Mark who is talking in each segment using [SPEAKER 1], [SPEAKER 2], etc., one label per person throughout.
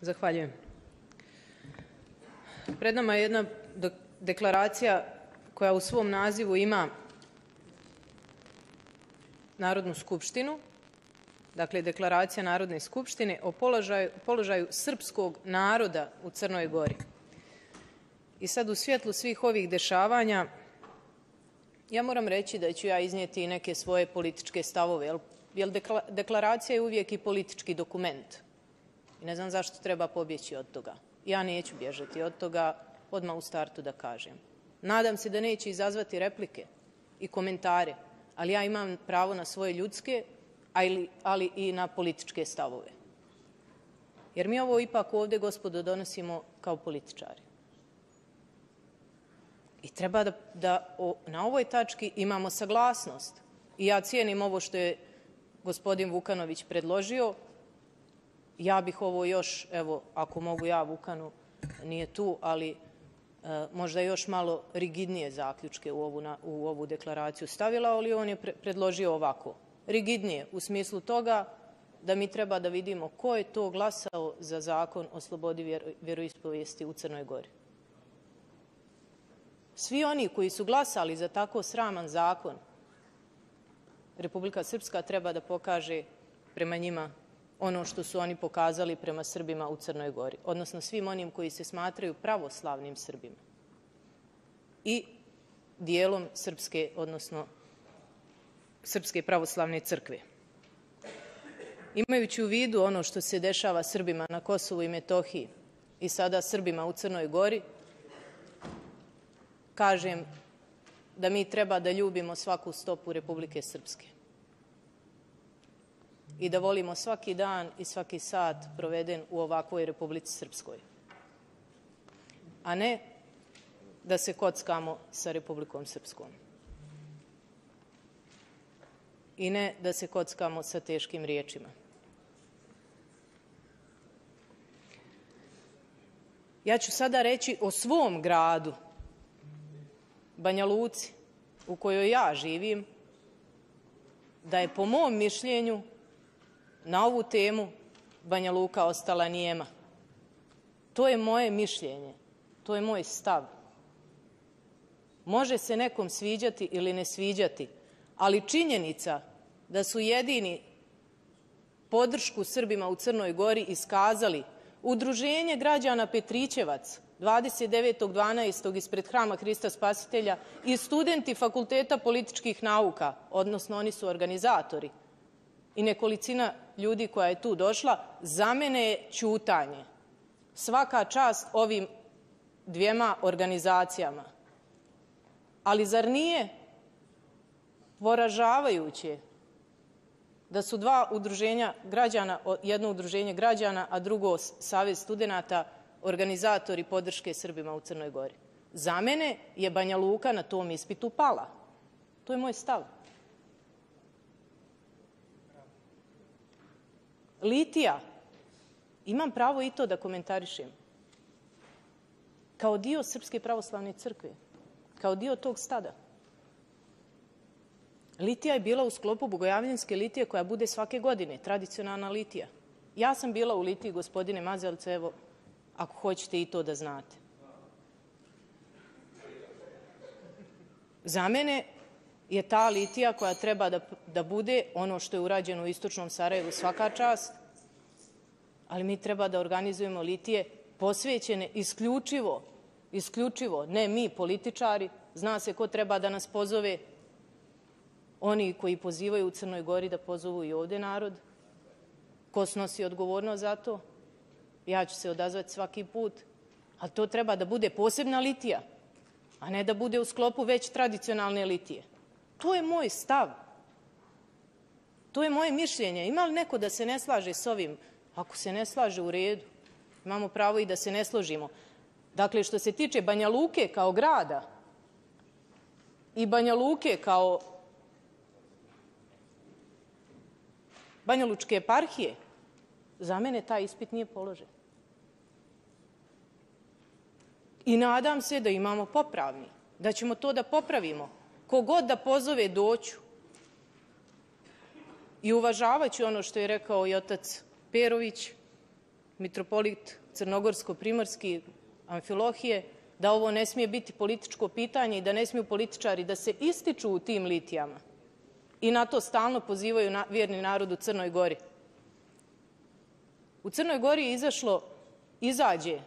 [SPEAKER 1] Zahvaljujem. Pred nama je jedna deklaracija koja u svom nazivu ima Narodnu skupštinu, dakle deklaracija Narodne skupštine o položaju, položaju srpskog naroda u Crnoj Gori. I sad u svjetlu svih ovih dešavanja ja moram reći da ću ja iznijeti neke svoje političke stavove, jer deklaracija je uvijek i politički dokument. I ne znam zašto treba pobjeći od toga. Ja neću bježati od toga, odmah u startu da kažem. Nadam se da neće izazvati replike i komentare, ali ja imam pravo na svoje ljudske, ali i na političke stavove. Jer mi ovo ipak ovde, gospodo, donosimo kao političari. I treba da, da o, na ovoj tački imamo saglasnost. I ja cijenim ovo što je gospodin Vukanović predložio, ja bih ovo još, evo, ako mogu ja, Vukanu nije tu, ali e, možda još malo rigidnije zaključke u ovu, na, u ovu deklaraciju stavila, ali on je pre, predložio ovako. Rigidnije, u smislu toga da mi treba da vidimo ko je to glasao za zakon o slobodi vjero, vjeroispovijesti u Crnoj Gori. Svi oni koji su glasali za tako sraman zakon, Republika Srpska treba da pokaže prema njima ono što su oni pokazali prema Srbima u Crnoj Gori, odnosno svim onim koji se smatraju pravoslavnim Srbima i dijelom Srpske, odnosno Srpske pravoslavne crkve. Imajući u vidu ono što se dešava Srbima na Kosovu i Metohiji i sada Srbima u Crnoj Gori, kažem da mi treba da ljubimo svaku stopu Republike Srpske i da volimo svaki dan i svaki sat proveden u ovakvoj Republici Srpskoj. A ne da se kockamo sa Republikom Srpskom. I ne da se kockamo sa teškim riječima. Ja ću sada reći o svom gradu, Banja Luci, u kojoj ja živim, da je po mom mišljenju na ovu temu Banja Luka ostala nijema. To je moje mišljenje, to je moj stav. Može se nekom sviđati ili ne sviđati, ali činjenica da su jedini podršku Srbima u Crnoj Gori iskazali Udruženje građana Petrićevac 29.12. ispred hrama Hrista Spasitelja i studenti Fakulteta političkih nauka, odnosno oni su organizatori, i nekolicina ljudi koja je tu došla, za mene je čutanje. Svaka čast ovim dvijema organizacijama. Ali zar nije poražavajuće da su dva udruženja građana, jedno udruženje građana, a drugo Savez studenta, organizatori podrške Srbima u Crnoj Gori. Za mene je Banja Luka na tom ispitu pala. To je moj stav. Litija, imam pravo i to da komentarišem, kao dio Srpske pravoslavne crkve, kao dio tog stada. Litija je bila u sklopu Bogojavljenske litije koja bude svake godine, tradicionalna litija. Ja sam bila u litiji, gospodine Mazelce, evo, ako hoćete i to da znate. Za mene je ta litija koja treba da, da bude ono što je urađeno u istočnom Sarajevu svaka čast, ali mi treba da organizujemo litije posvećene isključivo, isključivo, ne mi političari, zna se ko treba da nas pozove, oni koji pozivaju u Crnoj Gori da pozovu i ovde narod, ko snosi odgovornost za to, ja ću se odazvati svaki put, ali to treba da bude posebna litija, a ne da bude u sklopu već tradicionalne litije. To je moj stav. To je moje mišljenje. Ima li neko da se ne slaže s ovim? Ako se ne slaže u redu, imamo pravo i da se ne složimo. Dakle, što se tiče Banja Luke kao grada i Banja Luke kao Banja Lučke eparhije, za mene taj ispit nije položen. I nadam se da imamo popravni, da ćemo to da popravimo kogod da pozove doću i uvažavaću ono što je rekao i otac Perović, mitropolit Crnogorsko-Primorski Amfilohije, da ovo ne smije biti političko pitanje i da ne smiju političari da se ističu u tim litijama. I na to stalno pozivaju na, vjerni narod u Crnoj Gori. U Crnoj Gori je izašlo, izađe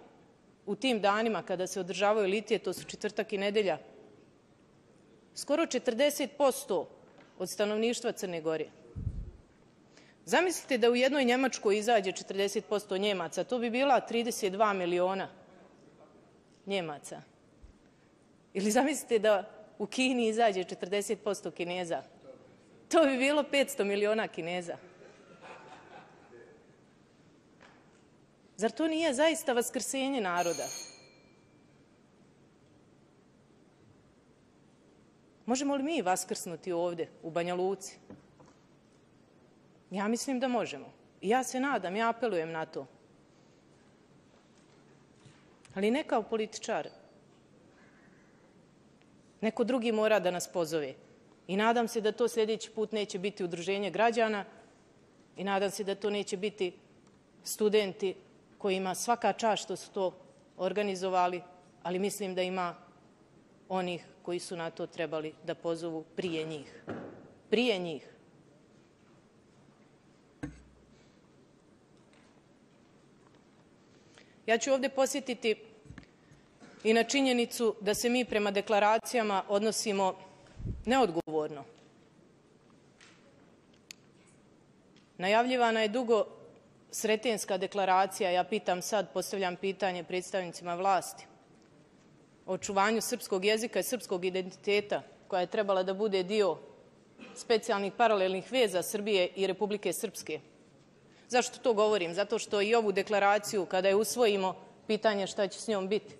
[SPEAKER 1] u tim danima kada se održavaju litije, to su četvrtak i nedelja, skoro 40% od stanovništva Crne Gore. Zamislite da u jednoj Njemačkoj izađe 40% Njemaca, to bi bila 32 miliona Njemaca. Ili zamislite da u Kini izađe 40% Kineza. To bi bilo 500 miliona Kineza. Zar to nije zaista vaskrsenje naroda? Možemo li mi vaskrsnuti ovde, u Banja Luci? Ja mislim da možemo. I ja se nadam, ja apelujem na to. Ali ne kao političar. Neko drugi mora da nas pozove. I nadam se da to sljedeći put neće biti udruženje građana i nadam se da to neće biti studenti kojima svaka čast što su to organizovali, ali mislim da ima onih koji su na to trebali da pozovu prije njih. Prije njih. Ja ću ovdje posjetiti i na činjenicu da se mi prema deklaracijama odnosimo neodgovorno. Najavljivana je dugo sretenska deklaracija, ja pitam sad, postavljam pitanje predstavnicima vlasti, očuvanju srpskog jezika i srpskog identiteta, koja je trebala da bude dio specijalnih paralelnih veza Srbije i Republike Srpske. Zašto to govorim? Zato što i ovu deklaraciju, kada je usvojimo, pitanje šta će s njom biti.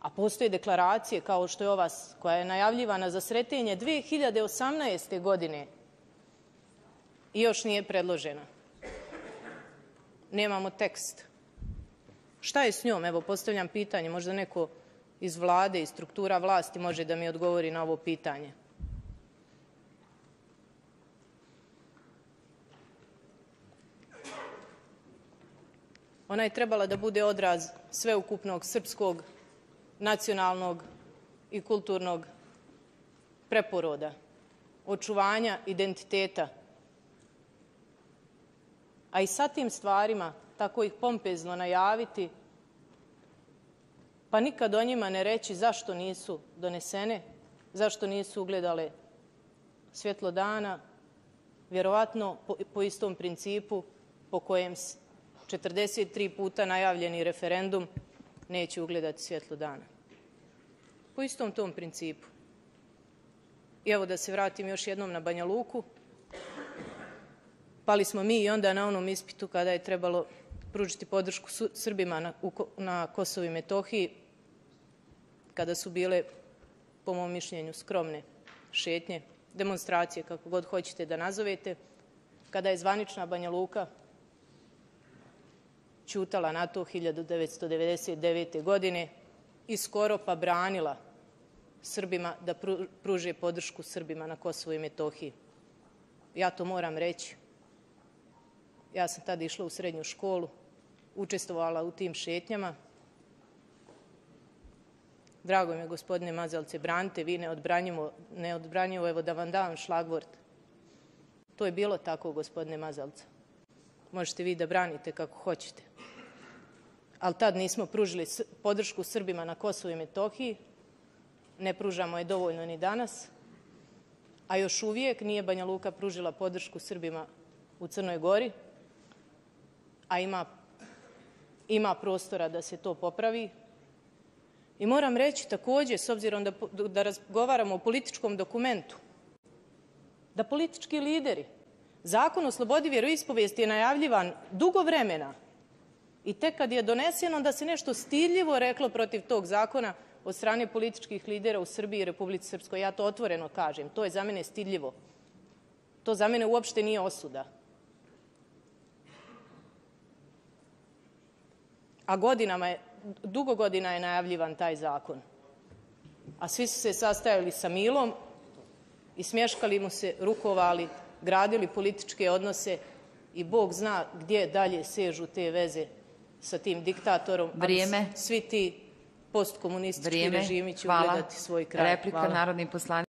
[SPEAKER 1] A postoje deklaracije kao što je ova koja je najavljivana za sretenje 2018. godine i još nije predložena. Nemamo tekst. Šta je s njom? Evo, postavljam pitanje. Možda neko iz vlade i struktura vlasti može da mi odgovori na ovo pitanje. Ona je trebala da bude odraz sveukupnog srpskog, nacionalnog i kulturnog preporoda, očuvanja identiteta. A i sa tim stvarima, tako ih pompezno najaviti, pa nikad o njima ne reći zašto nisu donesene, zašto nisu ugledale svjetlo dana, vjerovatno po, po istom principu po kojem 43 puta najavljeni referendum neće ugledati svjetlo dana. Po istom tom principu. I evo da se vratim još jednom na Banja Luku. Pali smo mi i onda na onom ispitu kada je trebalo pružiti podršku Srbima na, na Kosovo i Metohiji, kada su bile, po mom mišljenju, skromne šetnje, demonstracije, kako god hoćete da nazovete, kada je zvanična Banja Luka čutala na to 1999. godine i skoro pa branila Srbima da pruže podršku Srbima na Kosovo i Metohiji. Ja to moram reći. Ja sam tada išla u srednju školu, učestvovala u tim šetnjama. Drago mi je, gospodine Mazalce, branite, vi ne neodbranjivo, ne evo da vam dam šlagvort. To je bilo tako, gospodine Mazalca. Možete vi da branite kako hoćete ali tad nismo pružili podršku Srbima na Kosovo i Metohiji, ne pružamo je dovoljno ni danas, a još uvijek nije Banja Luka pružila podršku Srbima u Crnoj Gori, a ima, ima prostora da se to popravi. I moram reći također, s obzirom da, da razgovaramo o političkom dokumentu, da politički lideri, zakon o slobodi vjeroispovijesti je najavljivan dugo vremena, I tek kad je doneseno da se nešto stiljivo reklo protiv tog zakona od strane političkih lidera u Srbiji i Republici Srpskoj, ja to otvoreno kažem, to je za mene stiljivo. To za mene uopšte nije osuda. A godinama je, dugo godina je najavljivan taj zakon. A svi su se sastajali sa Milom i smješkali mu se, rukovali, gradili političke odnose i Bog zna gdje dalje sežu te veze sa tim diktatorom.
[SPEAKER 2] Vrijeme.
[SPEAKER 1] Svi ti postkomunistički
[SPEAKER 2] Vrijeme.
[SPEAKER 1] režimi će
[SPEAKER 2] Hvala.
[SPEAKER 1] ugledati svoj kraj.
[SPEAKER 2] Replika
[SPEAKER 1] Hvala.
[SPEAKER 2] narodni poslanik.